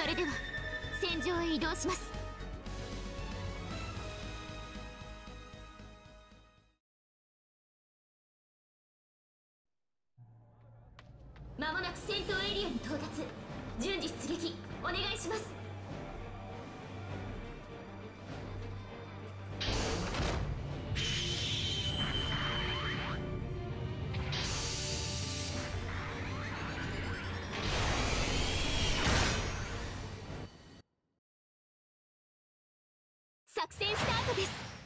それでは戦場へ移動します。作戦スタートです。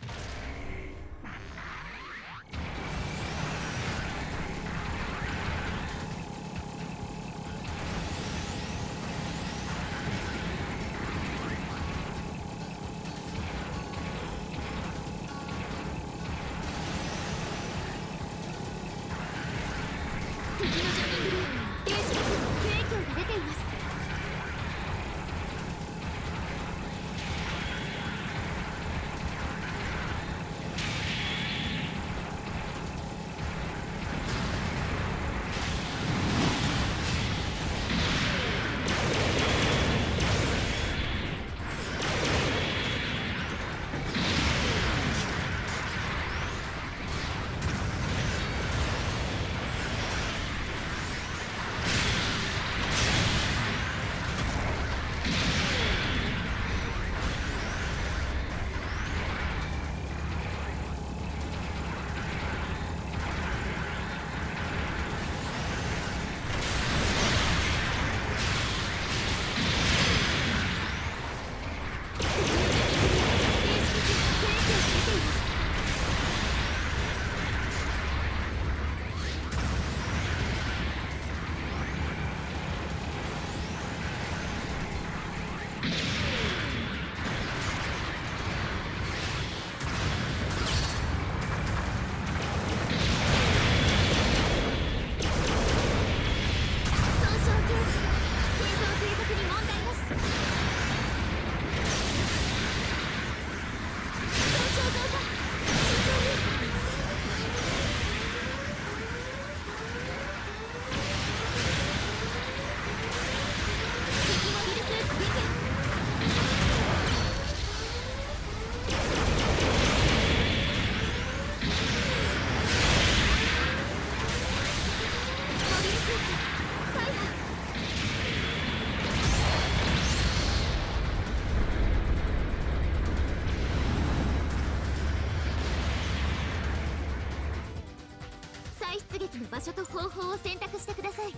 再出撃の場所と方法を選択してください。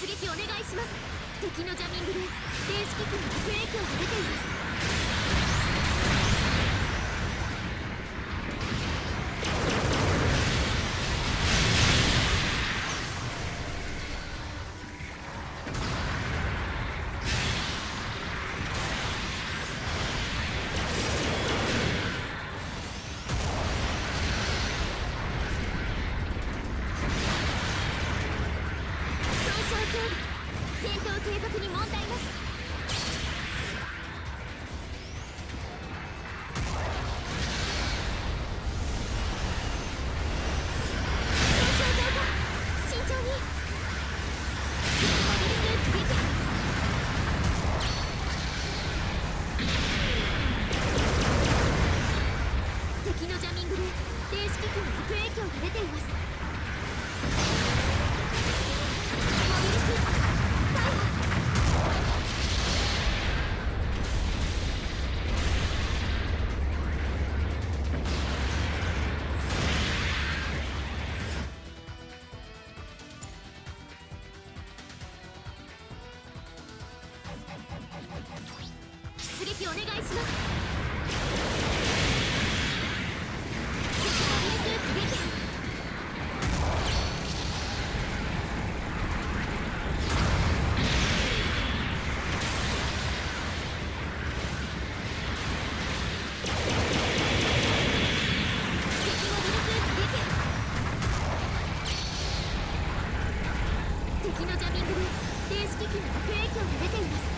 出撃お願いします。敵のジャミングで電子機器に悪影響が出ています。継続に問題なし。敵のジャミングで電子機器に悪影響が出ています。お願いします。敵のジャミングで電子機器に悪影響が出ています。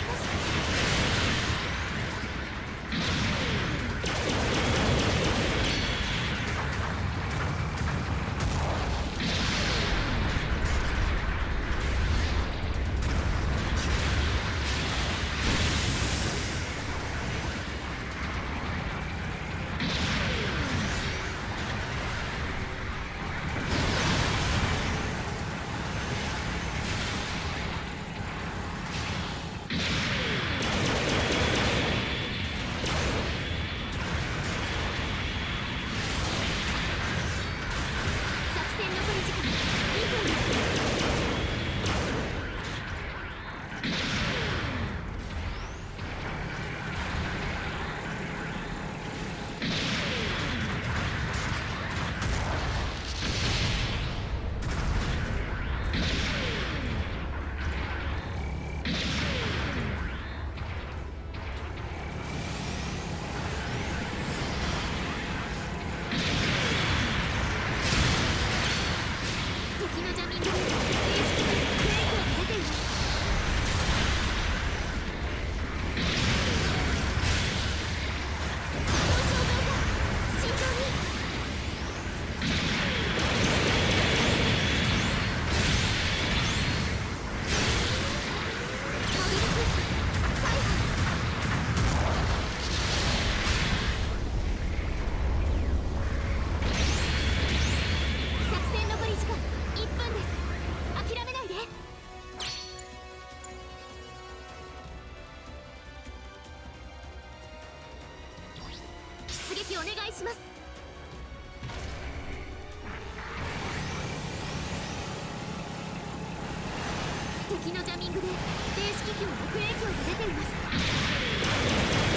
撃お願いします。敵のジャミングで電子機器の悪影響が出ています。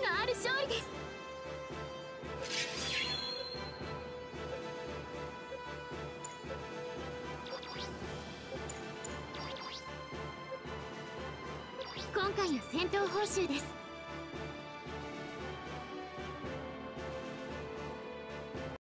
のある勝利です。今回の戦闘報酬です。